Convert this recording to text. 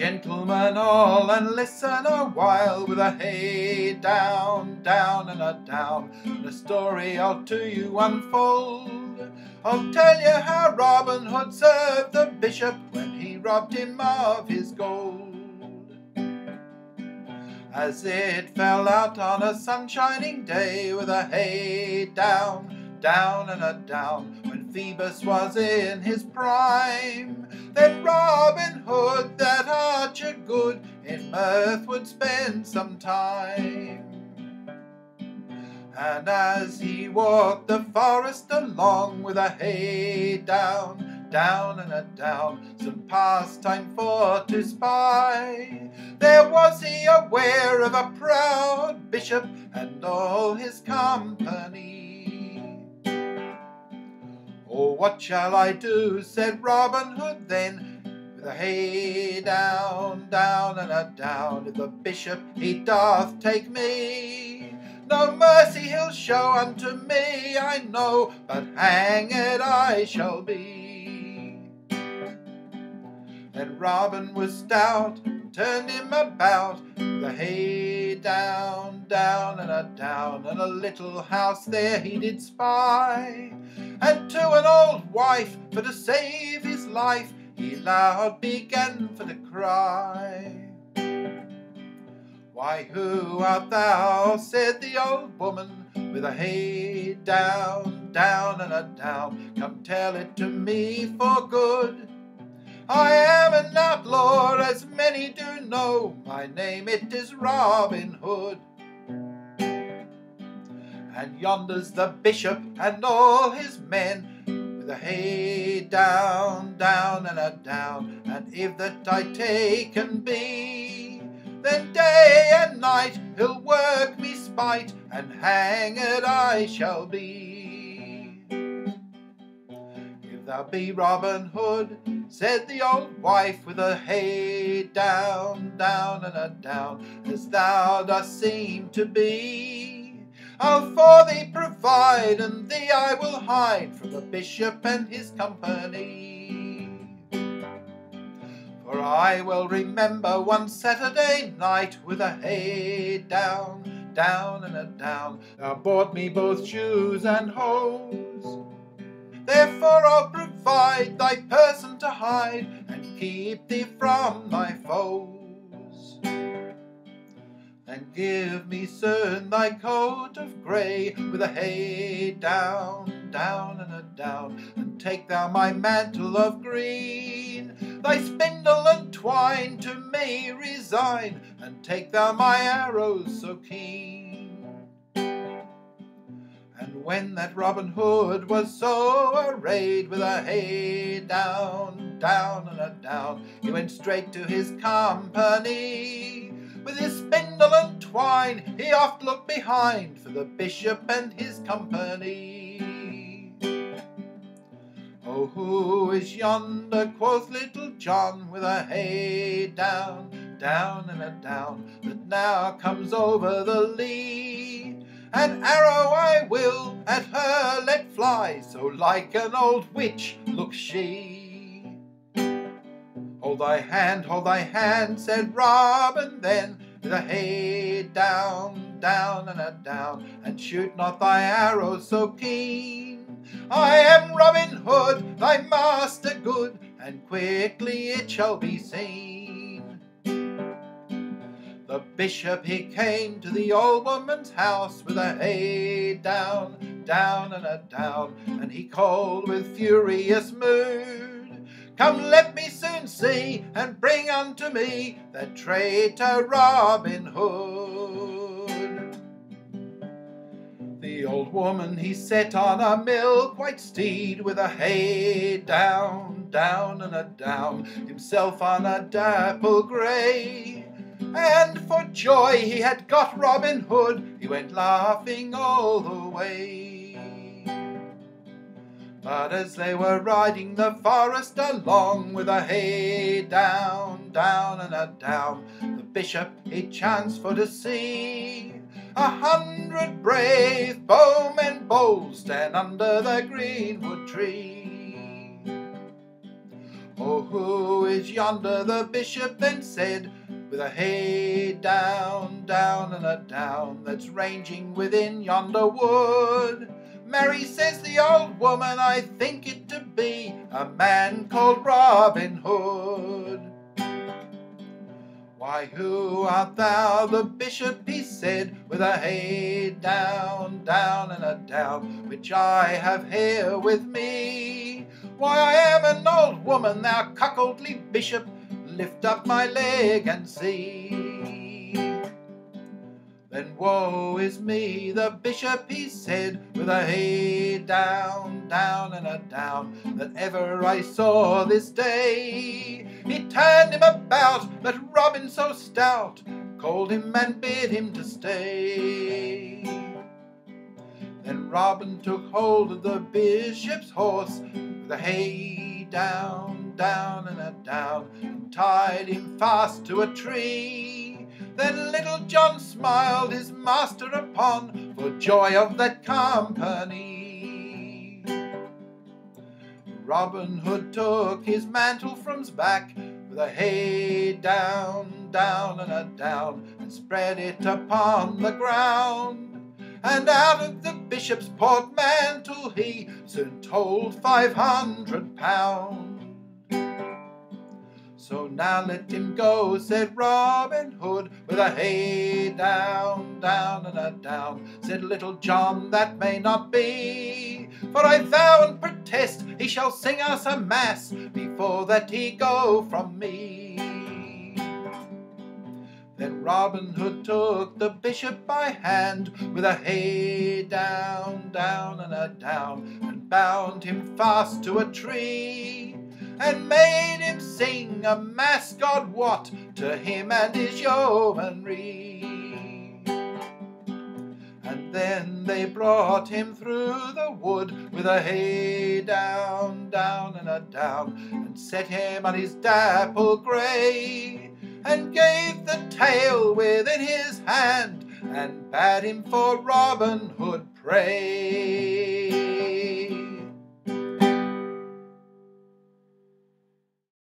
Gentlemen all, and listen a while with a hey down, down and a down, a story I'll to you unfold. I'll tell you how Robin Hood served the bishop when he robbed him of his gold. As it fell out on a sunshining day with a hey down, down and a down, when Phoebus was in his prime, then Robin Hood, that archer good, in mirth would spend some time. And as he walked the forest along with a hey down, down and a down, some pastime for to spy, there was he aware of a proud bishop and all his company. Oh, what shall I do? said Robin Hood then, with a hey down, down and a down, if the bishop he doth take me. No mercy he'll show unto me, I know, but hanged I shall be. And Robin was stout, turned him about, the hay down, down and a down, and a little house there he did spy. And to an old wife, for to save his life, he loud began for to cry. Why, who art thou? said the old woman, with a hey down, down and a down. Come tell it to me for good. I am an outlaw, as do know. My name it is Robin Hood. And yonder's the bishop and all his men, with a hey down, down and a down. And if that I take taken be, then day and night he'll work me spite, and hanged I shall be. Thou be Robin Hood, said the old wife with a hey down, down and a down, as thou dost seem to be. I'll for thee provide, and thee I will hide from the bishop and his company. For I will remember one Saturday night with a hey down, down and a down. Thou bought me both shoes and hose. Therefore I'll provide thy person to hide and keep thee from thy foes. And give me soon thy coat of grey with a hey down, down and a down, and take thou my mantle of green, thy spindle and twine to me resign, and take thou my arrows so keen. And when that Robin Hood was so arrayed with a hey down, down and a down, he went straight to his company. With his spindle and twine, he oft looked behind for the bishop and his company. Oh, who is yonder? quoth little John, with a hey down, down and a down, that now comes over the lea. An arrow I will at her let fly, so like an old witch looks she. Hold thy hand, hold thy hand, said Robin then, with a hey down, down and a down, and shoot not thy arrows so keen. I am Robin Hood, thy master good, and quickly it shall be seen. The bishop he came to the old woman's house with a hey down, down and a down, and he called with furious mood. Come, let me soon see, and bring unto me that traitor Robin Hood. The old woman he set on a milk-white steed with a hey down, down and a down, himself on a dapple grey. And for joy he had got Robin Hood, he went laughing all the way. But as they were riding the forest along with a hey down, down and a down, the bishop he chanced for to see a hundred brave bowmen bold stand under the greenwood tree. Oh, who is yonder? The bishop then said, with a hey down, down, and a down that's ranging within yonder wood. Mary says the old woman, I think it to be a man called Robin Hood. Why, who art thou? The bishop he said, with a hey down, down, and a down, which I have here with me. Why, I am an old woman, thou cuckoldly bishop, lift up my leg and see. Then woe is me, the bishop he said, with a hey down, down and a down, that ever I saw this day. He turned him about, that Robin so stout, called him and bid him to stay. Then Robin took hold of the bishop's horse, with a hey down, down and a down, and tied him fast to a tree. Then little John smiled his master upon for joy of that company. Robin Hood took his mantle from his back with a hey down, down and a down, and spread it upon the ground. And out of the bishop's portmantle he soon told five hundred pounds. So now let him go, said Robin Hood, with a hey down, down and a down. Said Little John, that may not be, for I vow and protest he shall sing us a mass before that he go from me. Then Robin Hood took the bishop by hand, with a hey down, down and a down, and bound him fast to a tree and made him sing a mass God wot to him and his yeomanry. And then they brought him through the wood with a hey down, down and a down, and set him on his dapple grey, and gave the tail within his hand, and bade him for Robin Hood pray.